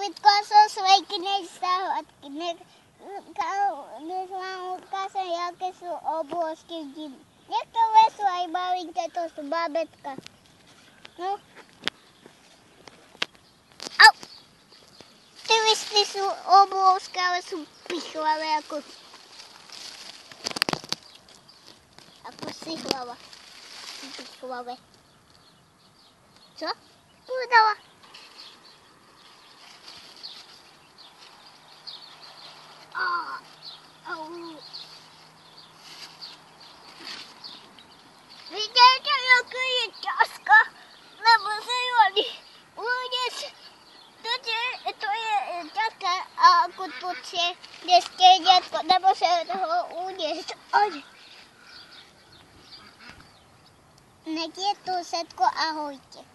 Davidko som svoj. Nech dnes vám ukážem, jaké sú obložky v zime. Niektoré sú aj malinké, to sú babetka. No. Au! Ty listy sú obrovské, ale sú pichlavé ako... Ako si hlava. Pichlavé. Co? Povedala. Ah, au. Vidíte, jaká je ťažká? Lebo sa ju ani unies. To je, to je ťažká kde ste detko, nebo sa toho uniesť. Ani. Nech je to všetko ahojte.